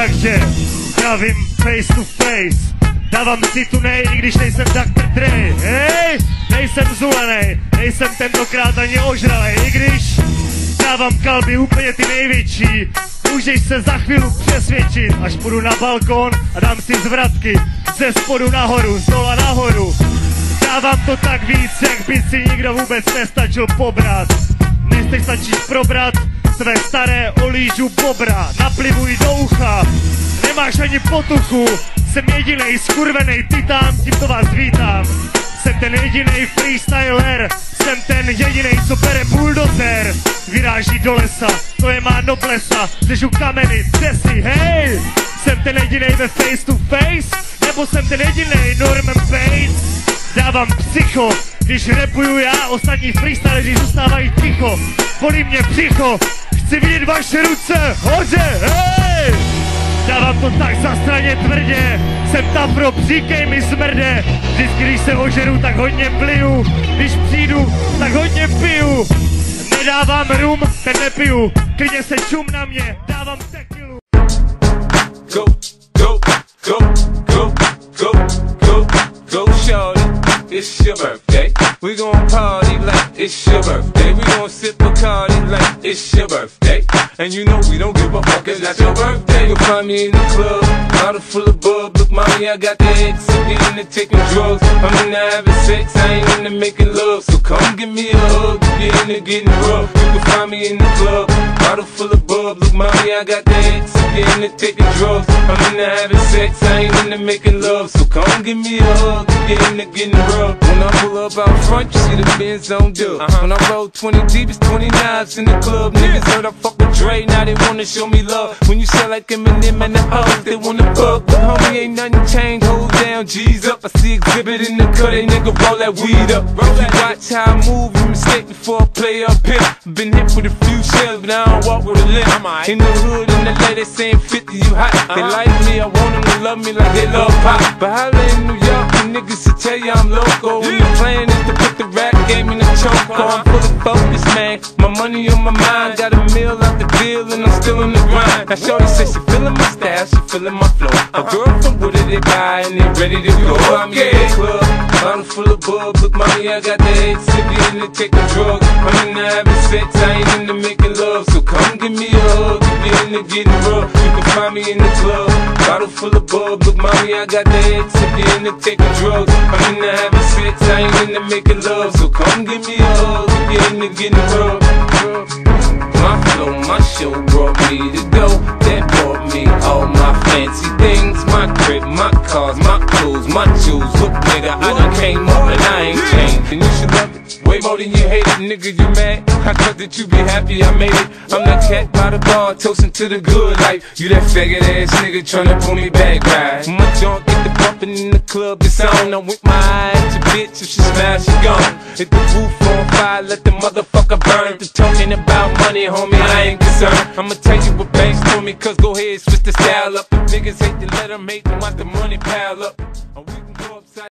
Takže zdravím face to face Dávám si tu nej, i když nejsem Dr. Dre Hej, nejsem zulenej, nejsem tentokrát ani ožralej I když dávám kalby úplně ty největší Můžeš se za chvíli přesvědčit, až půjdu na balkon a dám si zvratky ze spodu nahoru, z dola nahoru. Dávám to tak víc, jak by si nikdo vůbec nestačil pobrat. Nechceš stačíš probrat, své staré olížu bobra, naplivuj do ucha, nemáš ani potuchu, jsem jedinej skurvený titán, tímto vás vítám. Jsem ten jediný freestyler, jsem ten jediný, co bere bulldozer, vyráží do lesa, to je má noblesa, řežu kameny, si, hej! Jsem ten jediný ve face to face, nebo jsem ten jediný Norman Bates? Dávám psycho, když repuju já, ostatní freestyleri zůstávají ticho. Bolí mě psycho, chci vidět vaše ruce, hoře, hej! Dávám to tak zastraně tvrdě, jsem tam pro příkej mi smrde. Vždycky, když se ožeru, tak hodně pliju, když přijdu, tak hodně piju. Nedávám rum, ten nepiju, klidně se čum na mě, dávám tekilu. Go, go, go, go, go, go, go, shorty, it's your birthday. We gon' party like it's your birthday. We gon' sip Bacardi like it's your birthday. And you know we don't give a fuck, it's not your birthday. You'll find me in the club, bottle full of bub. Mommy, I got the X, I'm getting into taking drugs. I'm into having sex, I ain't into making love. So come give me a hug, get into getting rough. You can find me in the club, bottle full of bub. Look, mommy, I got the X, I'm getting into taking drugs. I'm into having sex, I ain't into making love. So come give me a hug, get into getting rough. When I pull up out front, you see the Benz on dub. Uh-huh. When I roll 20 deep, it's 20 knives in the club. Niggas heard I fuck Dre, now they wanna show me love. When you sell like Eminem and the O's, they wanna fuck. But homie, ain't nothing changed. Hold down, G's up. I see exhibit in the cut, they nigga roll that weed up. Roll that. Watch how I move, you mistake before I play up pimp. Been hit with a few shells, but I don't walk with a limp. In the hood, in the lady saying 50, you hot. They uh-huh. like me, I want them to love me like they love pop. But holla in New York, the niggas to tell you I'm local. And the plan is to put the rap game in the choke. I'm fully focused, man. My money on my mind, got a meal deal, and I'm still in the grind. Now, Shorty says she feeling my style, she feeling my flow. A girl from Wooded, they buy, and they ready to go. I'm in the club, bottle full of bub. Look, mommy, I got the head sippy in the taking drugs. I'm in the having sex, I ain't into making love. So come give me a hug, if you're into getting rough. You can find me in the club, bottle full of bub. Look, mommy, I got the head sippy in the taking drugs. I'm in the having sex, I ain't into making love. Me to go. That brought me all my fancy things. My crib, my cars, my clothes, my more you hate it, nigga, you mad? I thought that you be happy I made it. I'm that cat by the bar, toasting to the good life. You that faggot ass nigga tryna pull me back, right? My junk get the bumping in the club, it's on. I'm with my eyes, bitch, if she smash, she gone. Hit the roof on fire, let the motherfucker burn. The talking about money, homie, I ain't concerned. I'ma tell you what banks told me, cause go ahead, switch the style up. If niggas hate to let them hate the money pile up.